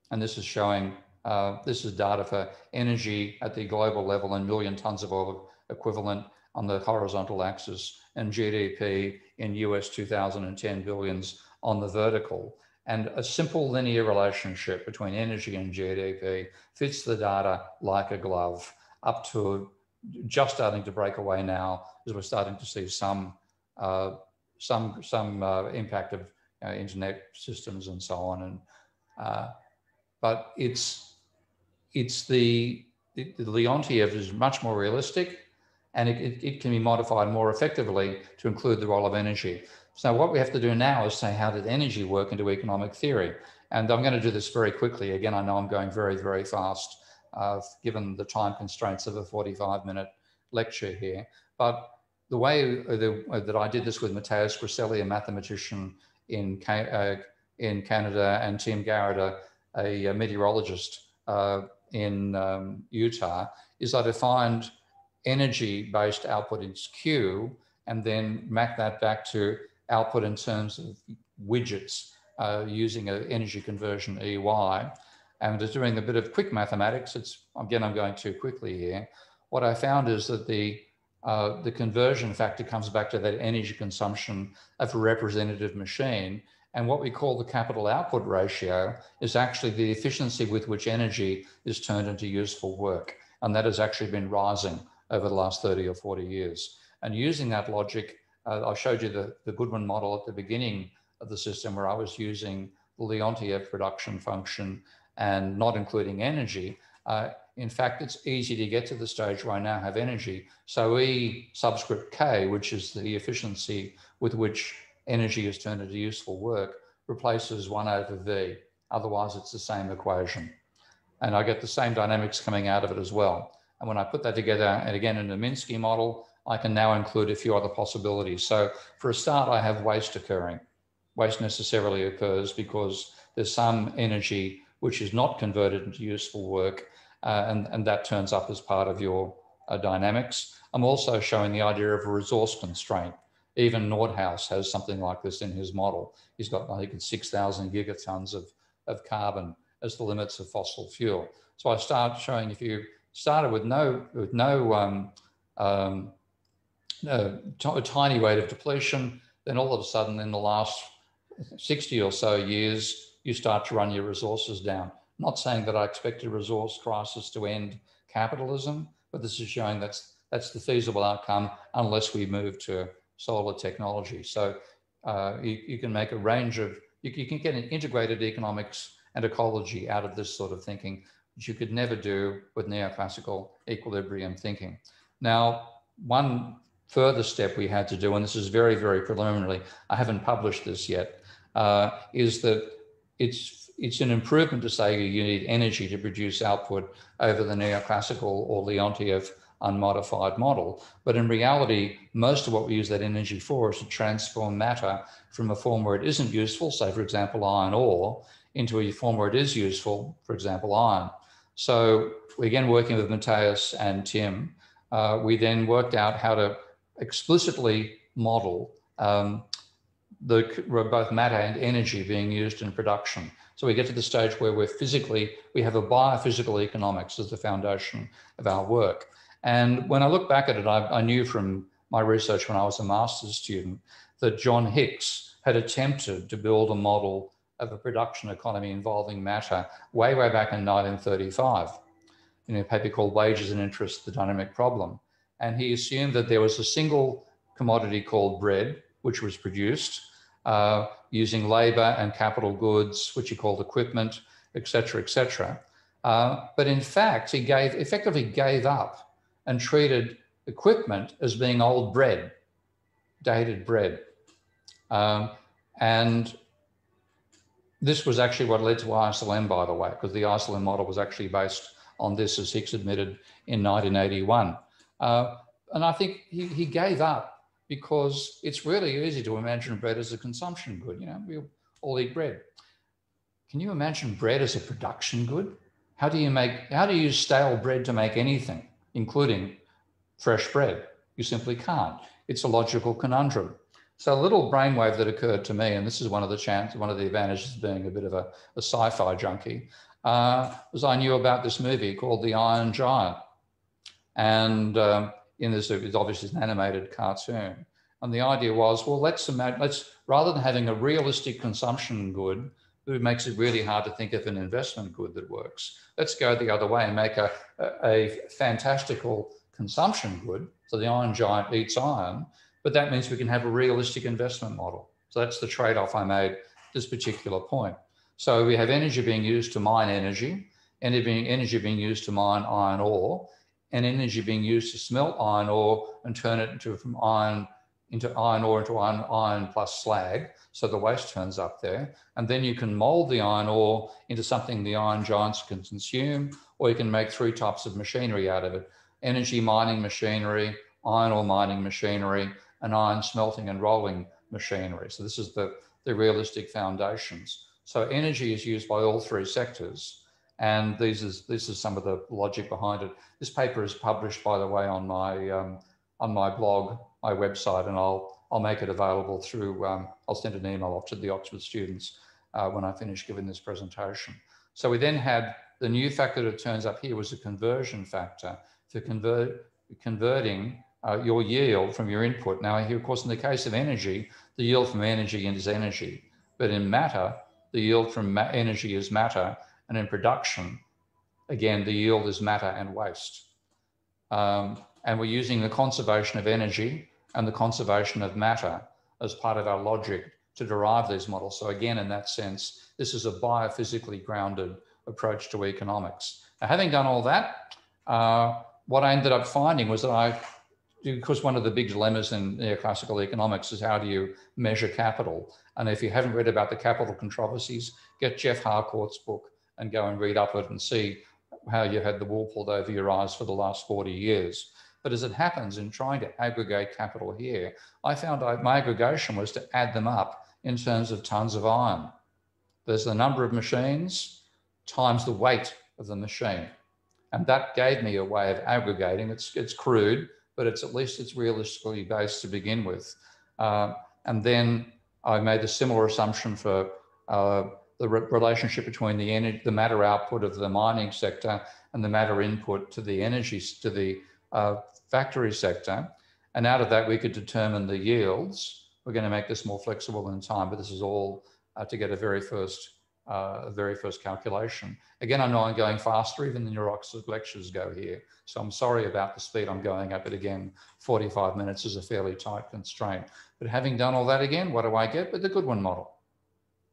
[SPEAKER 2] And this is showing, uh, this is data for energy at the global level in million tons of oil equivalent on the horizontal axis and GDP in US 2010 billions on the vertical. And a simple linear relationship between energy and GDP fits the data like a glove up to just starting to break away now as we're starting to see some uh, some some uh, impact of internet systems and so on. And uh, but it's it's the the, the Leontief is much more realistic and it, it, it, can be modified more effectively to include the role of energy. So what we have to do now is say, how did energy work into economic theory? And I'm going to do this very quickly. Again, I know I'm going very, very fast, uh, given the time constraints of a 45 minute lecture here. But the way the, that I did this with Matheus Grasselli, a mathematician in, uh, in Canada, and Tim Garrett, a, a meteorologist uh, in um, Utah, is I defined energy based output in Q and then map that back to output in terms of widgets uh, using an energy conversion EY. And just doing a bit of quick mathematics, it's again, I'm going too quickly here. What I found is that the uh, the conversion factor comes back to that energy consumption of a representative machine. And what we call the capital output ratio is actually the efficiency with which energy is turned into useful work. And that has actually been rising over the last 30 or 40 years. And using that logic, uh, I showed you the, the Goodwin model at the beginning of the system where I was using the Leontief production function and not including energy. Uh, in fact, it's easy to get to the stage where I now have energy. So E subscript K, which is the efficiency with which energy is turned into useful work, replaces 1 over V. Otherwise, it's the same equation. And I get the same dynamics coming out of it as well. And when I put that together, and again in the Minsky model, I can now include a few other possibilities. So for a start, I have waste occurring. Waste necessarily occurs because there's some energy which is not converted into useful work, uh, and, and that turns up as part of your uh, dynamics. I'm also showing the idea of a resource constraint. Even Nordhaus has something like this in his model. He's got, I think it's 6,000 gigatons of, of carbon as the limits of fossil fuel. So I start showing if you started with no with no um, um, a tiny rate of depletion. Then all of a sudden, in the last 60 or so years, you start to run your resources down. not saying that I expect a resource crisis to end capitalism, but this is showing that's that's the feasible outcome unless we move to solar technology. So uh, you, you, can make a range of you, you can get an integrated economics and ecology out of this sort of thinking which you could never do with neoclassical equilibrium thinking. Now, one further step we had to do, and this is very, very preliminary, I haven't published this yet, uh, is that it's, it's an improvement to say you need energy to produce output over the neoclassical or Leontief unmodified model. But in reality, most of what we use that energy for is to transform matter from a form where it isn't useful, say, for example, iron ore, into a form where it is useful, for example, iron. So again, working with Matthias and Tim, uh, we then worked out how to explicitly model um, the both matter and energy being used in production. So we get to the stage where we're physically, we have a biophysical economics as the foundation of our work. And when I look back at it, I, I knew from my research when I was a master's student that John Hicks had attempted to build a model of a production economy involving matter way, way back in 1935 in a paper called Wages and Interest, the Dynamic Problem. And he assumed that there was a single commodity called bread, which was produced uh, using labor and capital goods, which he called equipment, et cetera, et cetera. Uh, but in fact, he gave effectively gave up and treated equipment as being old bread, dated bread. Um, and this was actually what led to ISLM, by the way, because the ISLM model was actually based on this, as Hicks admitted in 1981. Uh, and I think he, he gave up because it's really easy to imagine bread as a consumption good. You know, we all eat bread. Can you imagine bread as a production good? How do you make, how do you use stale bread to make anything, including fresh bread? You simply can't. It's a logical conundrum. So a little brainwave that occurred to me, and this is one of the chance, one of the advantages of being a bit of a, a sci-fi junkie, uh, was I knew about this movie called The Iron Giant, and um, in this, movie, it's obviously an animated cartoon. And the idea was, well, let's imagine, let's rather than having a realistic consumption good, it makes it really hard to think of an investment good that works. Let's go the other way and make a, a fantastical consumption good. So the iron giant eats iron, but that means we can have a realistic investment model. So that's the trade-off I made at this particular point. So we have energy being used to mine energy, energy being, energy being used to mine iron ore, and energy being used to smelt iron ore and turn it into from iron into iron ore into iron, iron plus slag. So the waste turns up there. And then you can mold the iron ore into something the iron giants can consume, or you can make three types of machinery out of it energy mining machinery, iron ore mining machinery, and iron smelting and rolling machinery. So this is the, the realistic foundations. So energy is used by all three sectors. And these is, this is some of the logic behind it. This paper is published, by the way, on my, um, on my blog, my website, and I'll, I'll make it available through, um, I'll send an email off to the Oxford students uh, when I finish giving this presentation. So we then had the new factor that turns up here was a conversion factor for convert, converting uh, your yield from your input. Now, here, of course, in the case of energy, the yield from energy is energy. But in matter, the yield from energy is matter. And in production, again, the yield is matter and waste. Um, and we're using the conservation of energy and the conservation of matter as part of our logic to derive these models. So again, in that sense, this is a biophysically grounded approach to economics. Now, having done all that, uh, what I ended up finding was that I, because one of the big dilemmas in neoclassical economics is how do you measure capital? And if you haven't read about the capital controversies, get Geoff Harcourt's book and go and read up it and see how you had the wool pulled over your eyes for the last 40 years. But as it happens, in trying to aggregate capital here, I found I, my aggregation was to add them up in terms of tons of iron. There's the number of machines times the weight of the machine. And that gave me a way of aggregating. It's, it's crude, but it's at least it's realistically based to begin with. Uh, and then I made a similar assumption for uh, the re relationship between the energy, the matter output of the mining sector and the matter input to the energy to the uh, factory sector. And out of that, we could determine the yields. We're going to make this more flexible in time, but this is all uh, to get a very first, uh, very first calculation. Again, I know I'm going faster even than your Oxford lectures go here. So I'm sorry about the speed I'm going at, but again, 45 minutes is a fairly tight constraint. But having done all that again, what do I get? But the Goodwin model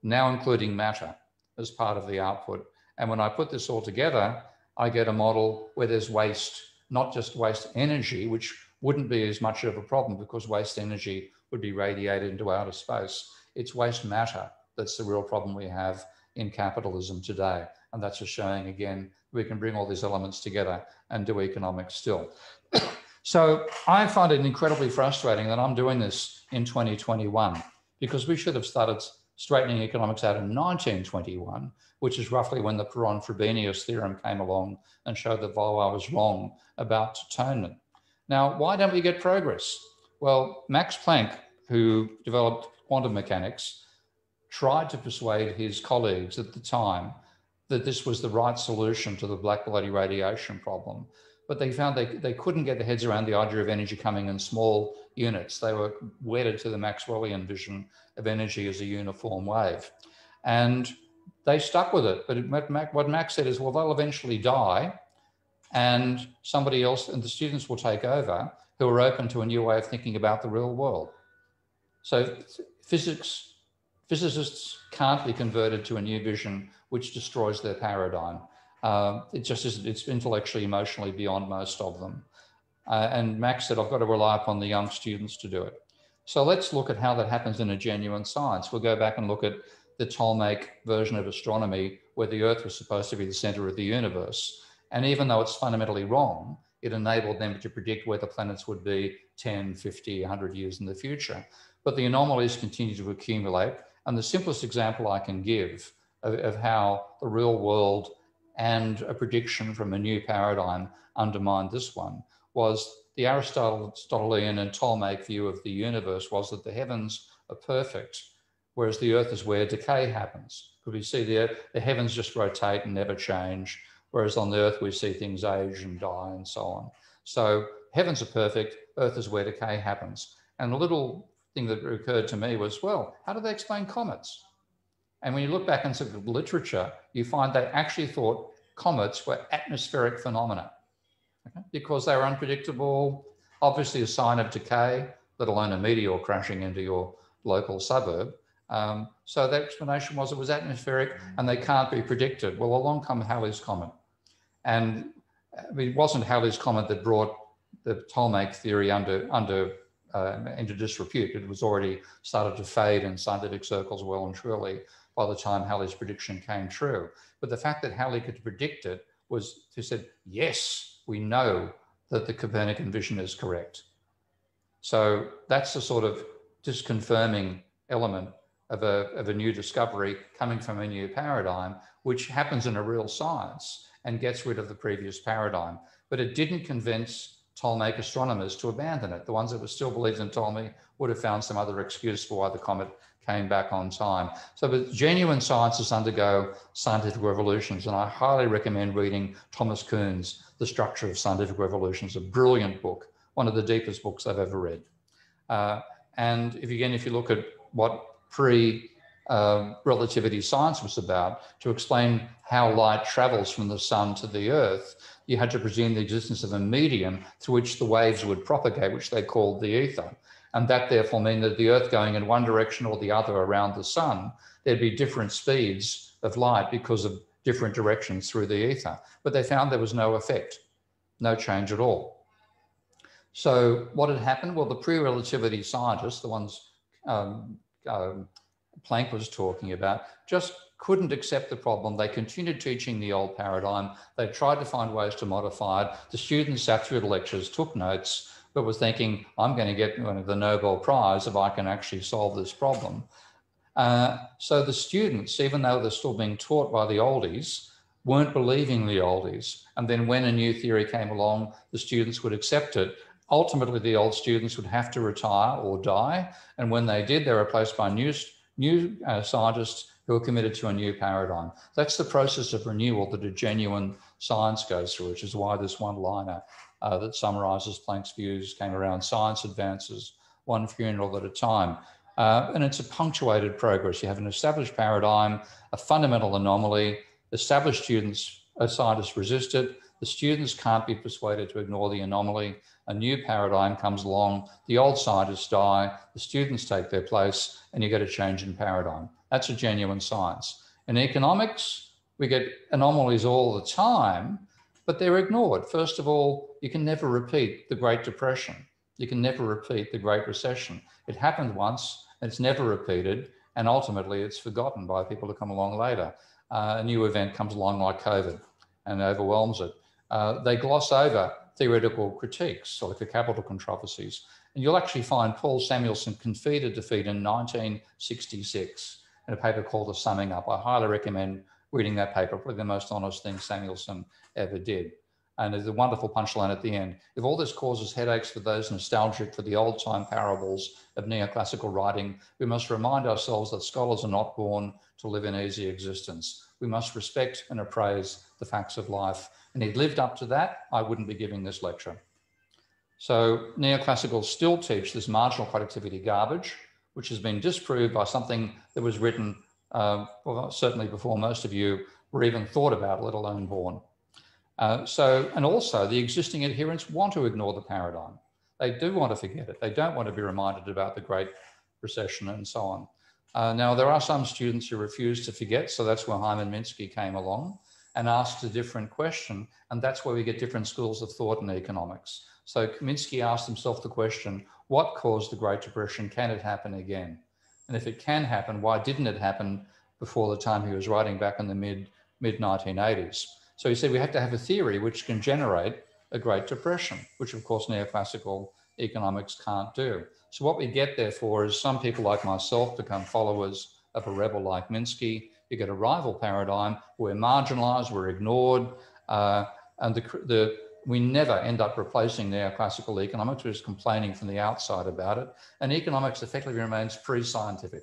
[SPEAKER 2] now including matter as part of the output. And when I put this all together, I get a model where there's waste, not just waste energy, which wouldn't be as much of a problem because waste energy would be radiated into outer space. It's waste matter that's the real problem we have in capitalism today. And that's just showing again, we can bring all these elements together and do economics still. so I find it incredibly frustrating that I'm doing this in 2021 because we should have started straightening economics out in 1921, which is roughly when the Perron-Frobenius theorem came along and showed that Walras was wrong about tâtonnement. Now, why don't we get progress? Well, Max Planck, who developed quantum mechanics, tried to persuade his colleagues at the time that this was the right solution to the black body radiation problem. But they found they, they couldn't get their heads around the idea of energy coming in small units. They were wedded to the Maxwellian vision of energy as a uniform wave. And they stuck with it. But what Max said is, well, they'll eventually die and somebody else and the students will take over who are open to a new way of thinking about the real world. So physics, physicists can't be converted to a new vision which destroys their paradigm. Uh, it just is, it's intellectually, emotionally beyond most of them. Uh, and Max said, I've got to rely upon the young students to do it. So let's look at how that happens in a genuine science. We'll go back and look at the Ptolemaic version of astronomy, where the Earth was supposed to be the center of the universe. And even though it's fundamentally wrong, it enabled them to predict where the planets would be 10, 50, 100 years in the future. But the anomalies continue to accumulate. And the simplest example I can give of, of how the real world and a prediction from a new paradigm undermined this one was the Aristotelian and Ptolemaic view of the universe was that the heavens are perfect, whereas the earth is where decay happens. Could we see the, the heavens just rotate and never change, whereas on the earth we see things age and die and so on. So heavens are perfect, earth is where decay happens. And a little thing that occurred to me was, well, how do they explain comets? And when you look back into the literature, you find they actually thought comets were atmospheric phenomena okay? because they were unpredictable, obviously a sign of decay, let alone a meteor crashing into your local suburb. Um, so the explanation was it was atmospheric and they can't be predicted. Well, along comes Halley's Comet. And it wasn't Halley's Comet that brought the Ptolemaic theory under, under uh, into disrepute. It was already started to fade in scientific circles well and truly by the time Halley's prediction came true. But the fact that Halley could predict it was he said, yes, we know that the Copernican vision is correct. So that's the sort of disconfirming element of a, of a new discovery coming from a new paradigm, which happens in a real science and gets rid of the previous paradigm. But it didn't convince Ptolemaic astronomers to abandon it. The ones that were still believed in Ptolemy would have found some other excuse for why the comet came back on time. So, but genuine sciences undergo scientific revolutions, and I highly recommend reading Thomas Kuhn's The Structure of Scientific Revolutions, a brilliant book, one of the deepest books I've ever read. Uh, and if again, if you look at what pre uh, relativity science was about, to explain how light travels from the sun to the earth, you had to presume the existence of a medium through which the waves would propagate, which they called the ether and that therefore meant that the Earth going in one direction or the other around the sun, there'd be different speeds of light because of different directions through the ether. But they found there was no effect, no change at all. So what had happened? Well, the pre-relativity scientists, the ones um, uh, Planck was talking about, just couldn't accept the problem. They continued teaching the old paradigm. They tried to find ways to modify it. The students sat through the lectures, took notes, but was thinking, I'm going to get one of the Nobel Prize if I can actually solve this problem. Uh, so the students, even though they're still being taught by the oldies, weren't believing the oldies. And then when a new theory came along, the students would accept it. Ultimately, the old students would have to retire or die. And when they did, they were replaced by new, new uh, scientists who are committed to a new paradigm. That's the process of renewal that a genuine science goes through, which is why this one liner uh, that summarizes Planck's views came around science advances one funeral at a time. Uh, and it's a punctuated progress. You have an established paradigm, a fundamental anomaly, established students, uh, scientists resist it. The students can't be persuaded to ignore the anomaly. A new paradigm comes along, the old scientists die, the students take their place, and you get a change in paradigm. That's a genuine science. In economics, we get anomalies all the time, but they're ignored. First of all, you can never repeat the Great Depression. You can never repeat the Great Recession. It happened once, it's never repeated, and ultimately it's forgotten by people who come along later. Uh, a new event comes along like COVID and overwhelms it. Uh, they gloss over theoretical critiques like the capital controversies. And you'll actually find Paul Samuelson conceded defeat in 1966 in a paper called The Summing Up. I highly recommend reading that paper, probably the most honest thing Samuelson ever did. And there's a wonderful punchline at the end. If all this causes headaches for those nostalgic for the old time parables of neoclassical writing, we must remind ourselves that scholars are not born to live an easy existence. We must respect and appraise the facts of life. And he'd lived up to that, I wouldn't be giving this lecture. So neoclassicals still teach this marginal productivity garbage, which has been disproved by something that was written uh, well, certainly before most of you were even thought about, let alone born. Uh, so, and also the existing adherents want to ignore the paradigm. They do want to forget it. They don't want to be reminded about the Great Recession and so on. Uh, now, there are some students who refuse to forget, so that's where Hyman Minsky came along and asked a different question, and that's where we get different schools of thought in economics. So Minsky asked himself the question, what caused the Great Depression? Can it happen again? And if it can happen, why didn't it happen before the time he was writing back in the mid mid 1980s? So he said we have to have a theory which can generate a Great Depression, which of course neoclassical economics can't do. So what we get therefore is some people like myself become followers of a rebel like Minsky. You get a rival paradigm. We're marginalized, we're ignored, uh, and the, the, we never end up replacing neoclassical economics. We're just complaining from the outside about it. And economics effectively remains pre-scientific.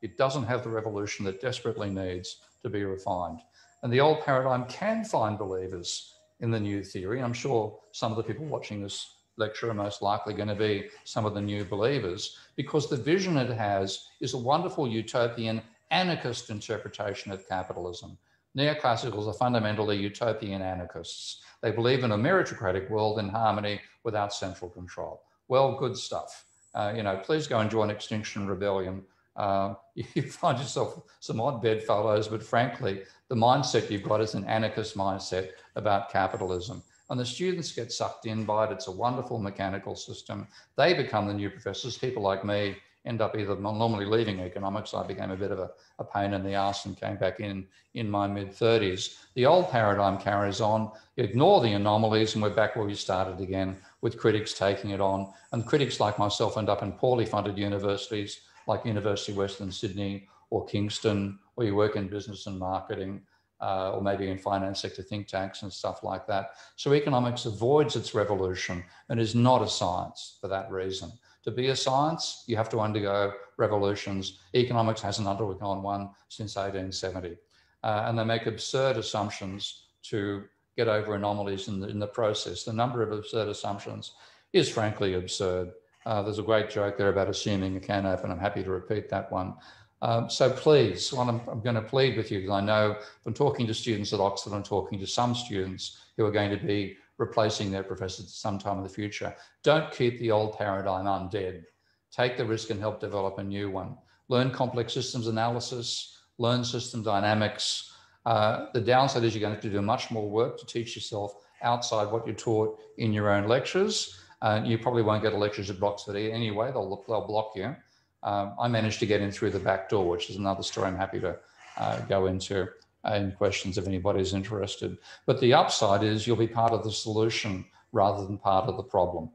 [SPEAKER 2] It doesn't have the revolution that desperately needs to be refined. And the old paradigm can find believers in the new theory. I'm sure some of the people watching this lecture are most likely going to be some of the new believers because the vision it has is a wonderful utopian anarchist interpretation of capitalism. Neoclassicals are fundamentally utopian anarchists. They believe in a meritocratic world in harmony without central control. Well, good stuff. Uh, you know, please go and join Extinction Rebellion. Uh, you find yourself some odd bedfellows, but frankly, the mindset you've got is an anarchist mindset about capitalism. And the students get sucked in by it. It's a wonderful mechanical system. They become the new professors. People like me end up either normally leaving economics. I became a bit of a, a pain in the ass and came back in in my mid 30s. The old paradigm carries on. Ignore the anomalies, and we're back where we started again with critics taking it on. And critics like myself end up in poorly funded universities like University Western Sydney or Kingston, or you work in business and marketing. Uh, or maybe in finance sector think tanks and stuff like that. So economics avoids its revolution and is not a science for that reason. To be a science, you have to undergo revolutions. Economics hasn't undergone one since 1870. Uh, and they make absurd assumptions to get over anomalies in the, in the process. The number of absurd assumptions is frankly absurd. Uh, there's a great joke there about assuming a can open. I'm happy to repeat that one. Um, so please, I'm, I'm, going to plead with you, because I know from talking to students at Oxford and talking to some students who are going to be replacing their professors sometime in the future. Don't keep the old paradigm undead. Take the risk and help develop a new one. Learn complex systems analysis, learn system dynamics. Uh, the downside is you're going to have to do much more work to teach yourself outside what you're taught in your own lectures. Uh, you probably won't get a lectures at Oxford anyway, they'll, they'll block you. Um, I managed to get in through the back door, which is another story I'm happy to uh, go into and questions if anybody's interested. But the upside is you'll be part of the solution rather than part of the problem.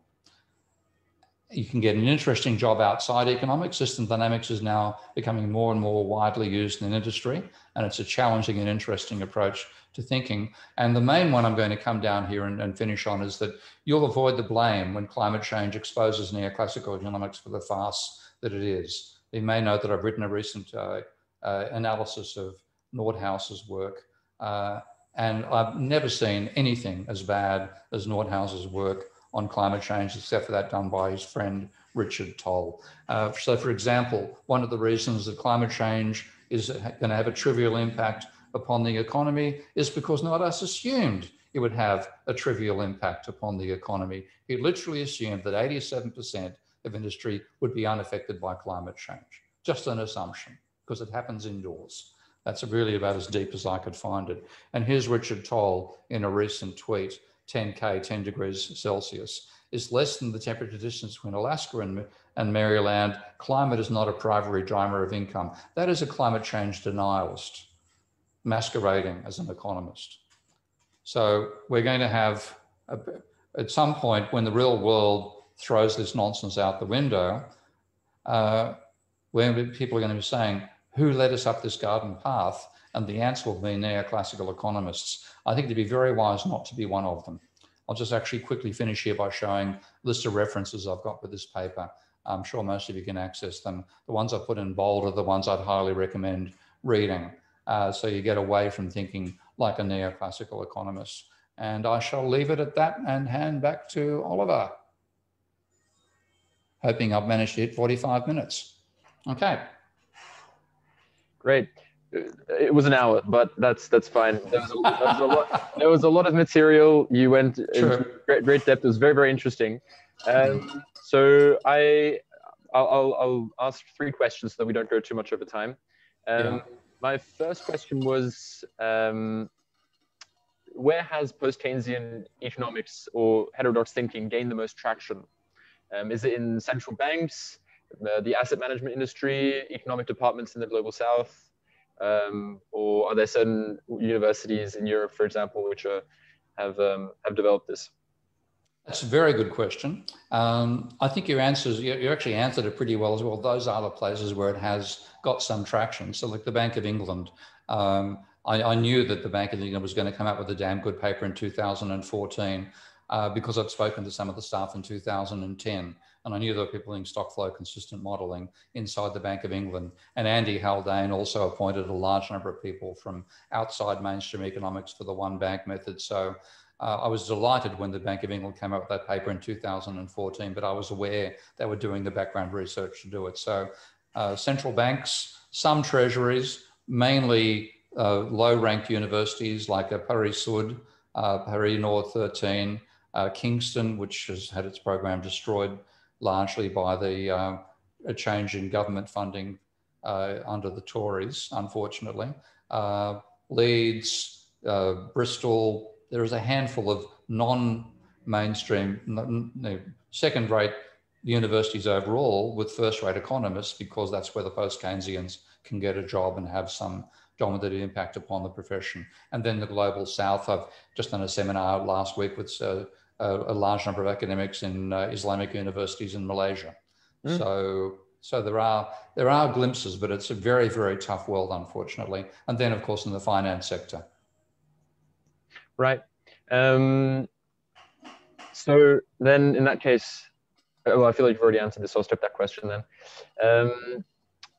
[SPEAKER 2] You can get an interesting job outside economics. System dynamics is now becoming more and more widely used in industry, and it's a challenging and interesting approach to thinking. And the main one I'm going to come down here and, and finish on is that you'll avoid the blame when climate change exposes neoclassical economics for the farce that it is. You may know that I've written a recent uh, uh, analysis of Nordhaus's work. Uh, and I've never seen anything as bad as Nordhaus's work on climate change, except for that done by his friend Richard Tol. Uh, so, for example, one of the reasons that climate change is going to have a trivial impact upon the economy is because Nordhaus assumed it would have a trivial impact upon the economy. He literally assumed that 87% of industry would be unaffected by climate change. Just an assumption, because it happens indoors. That's really about as deep as I could find it. And here's Richard Tol in a recent tweet 10K, 10 degrees Celsius, is less than the temperature distance between Alaska and, and Maryland. Climate is not a primary driver of income. That is a climate change denialist masquerading as an economist. So we're going to have, a, at some point, when the real world throws this nonsense out the window, uh, when people are going to be saying, who led us up this garden path? And the answer will be neoclassical economists. I think it'd be very wise not to be one of them. I'll just actually quickly finish here by showing list of references I've got with this paper. I'm sure most of you can access them. The ones I put in bold are the ones I'd highly recommend reading. Uh, so you get away from thinking like a neoclassical economist. And I shall leave it at that and hand back to Oliver. Hoping I've managed to hit 45 minutes. Okay.
[SPEAKER 1] Great. It was an hour, but that's that's fine. There was a, there was a lot. There was a lot of material. You went great, great depth. It was very, very interesting. Um, so I, I'll, I'll, ask three questions so that we don't go too much over time. Um, yeah. My first question was, um, where has post-Keynesian economics or heterodox thinking gained the most traction? Um, is it in central banks? The asset management industry, economic departments in the global south, um, or are there certain universities in Europe, for example, which are, have um, have developed this?
[SPEAKER 2] That's a very good question. Um, I think your answers, you, you, actually answered it pretty well as well. Those are the places where it has got some traction. So, like the Bank of England, um, I, I, knew that the Bank of England was going to come out with a damn good paper in 2014 uh, because I'd spoken to some of the staff in 2010. And I knew there were people doing stock flow consistent modeling inside the Bank of England. And Andy Haldane also appointed a large number of people from outside mainstream economics for the one bank method. So uh, I was delighted when the Bank of England came up with that paper in 2014, but I was aware they were doing the background research to do it. So uh, central banks, some treasuries, mainly uh, low ranked universities like Paris Sud, uh, Paris Nord 13, uh, Kingston, which has had its program destroyed largely by the uh, change in government funding uh, under the Tories, unfortunately. Uh, Leeds, uh, Bristol, there is a handful of non mainstream, second rate universities overall with first rate economists because that's where the post Keynesians can get a job and have some dominant impact upon the profession. And then the global south, I've just done a seminar last week with uh, a, a large number of academics in uh, Islamic universities in Malaysia. Mm. So, so there are there are glimpses, but it's a very very tough world, unfortunately. And then, of course, in the finance sector.
[SPEAKER 1] Right. Um, so then, in that case, uh, well, I feel like you've already answered this. So I'll stop that question then. Um,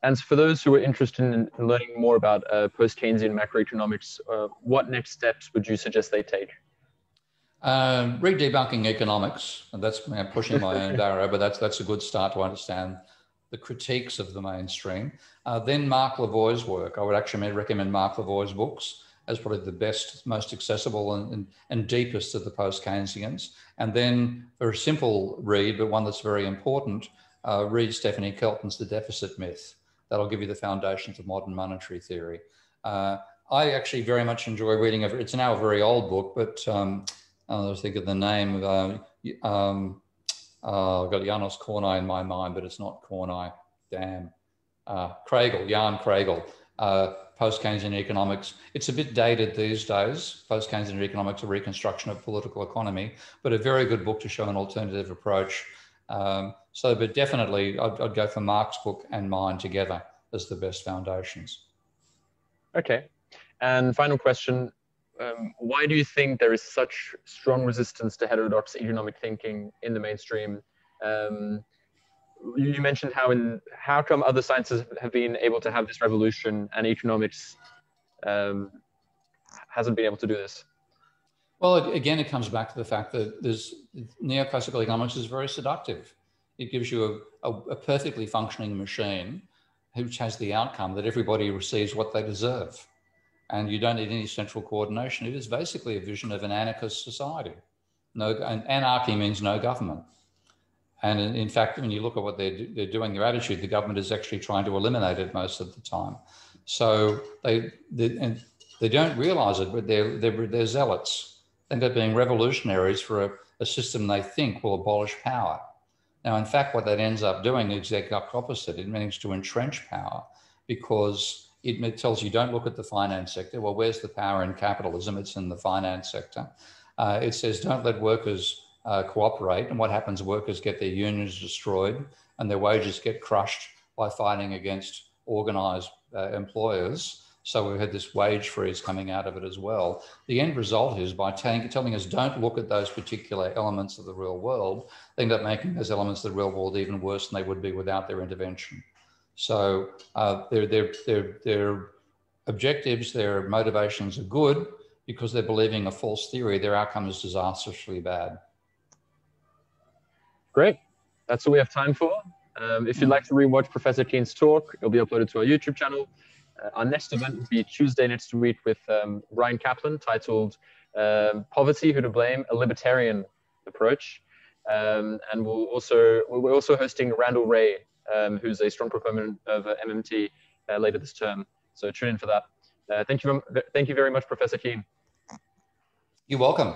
[SPEAKER 1] and for those who are interested in learning more about uh, post-Keynesian macroeconomics, uh, what next steps would you suggest they take?
[SPEAKER 2] Um, read Debunking Economics, and that's pushing my own barrow, but that's that's a good start to understand the critiques of the mainstream. Uh, then Mark Lavoie's work. I would actually recommend Mark Lavoie's books as probably the best, most accessible and, and, and deepest of the post-Keynesians. And then for a simple read, but one that's very important, uh, read Stephanie Kelton's The Deficit Myth. That'll give you the foundations of modern monetary theory. Uh, I actually very much enjoy reading it. It's now a very old book, but um, I was thinking the name. Uh, um, uh, I've got Janos Kornai in my mind, but it's not Kornai. Damn. Uh, Kregel, Jan Kregel, uh, post Keynesian economics. It's a bit dated these days. Post Keynesian economics, a reconstruction of political economy, but a very good book to show an alternative approach. Um, so, but definitely, I'd, I'd go for Mark's book and mine together as the best foundations.
[SPEAKER 1] Okay. And final question um, why do you think there is such strong resistance to heterodox economic thinking in the mainstream? Um, you, mentioned how in how come other sciences have been able to have this revolution and economics um, hasn't been able to do this?
[SPEAKER 2] Well, again, it comes back to the fact that there's neoclassical economics is very seductive. It gives you a, a, a perfectly functioning machine which has the outcome that everybody receives what they deserve and you don't need any central coordination. It is basically a vision of an anarchist society. No, anarchy means no government. And in, in fact, when you look at what they're, they're doing, their attitude, the government is actually trying to eliminate it most of the time. So they, they and they don't realize it, but they're, they're, they're zealots. They end up being revolutionaries for a, a system they think will abolish power. Now, in fact, what that ends up doing is the exact opposite. It means to entrench power because it tells you don't look at the finance sector. Well, where's the power in capitalism? It's in the finance sector. Uh, it says don't let workers uh, cooperate. And what happens? Workers get their unions destroyed and their wages get crushed by fighting against organized uh, employers. So we've had this wage freeze coming out of it as well. The end result is by telling us don't look at those particular elements of the real world, they end up making those elements of the real world even worse than they would be without their intervention. So uh, their, their, their, objectives, their motivations are good because they're believing a false theory. Their outcome is disastrously bad.
[SPEAKER 1] Great. That's all we have time for. Um, if you'd like to rewatch Professor Keen's talk, it'll be uploaded to our YouTube channel. Uh, our next event will be Tuesday next week with um, Bryan Caplan, titled um, "Poverty: Who to Blame? A Libertarian Approach." Um, and we'll also we're also hosting Randall Wray, um, who's a strong proponent of uh, MMT uh, later this term. So tune in for that. Uh, thank you, thank you very much, Professor Keen.
[SPEAKER 2] You're welcome.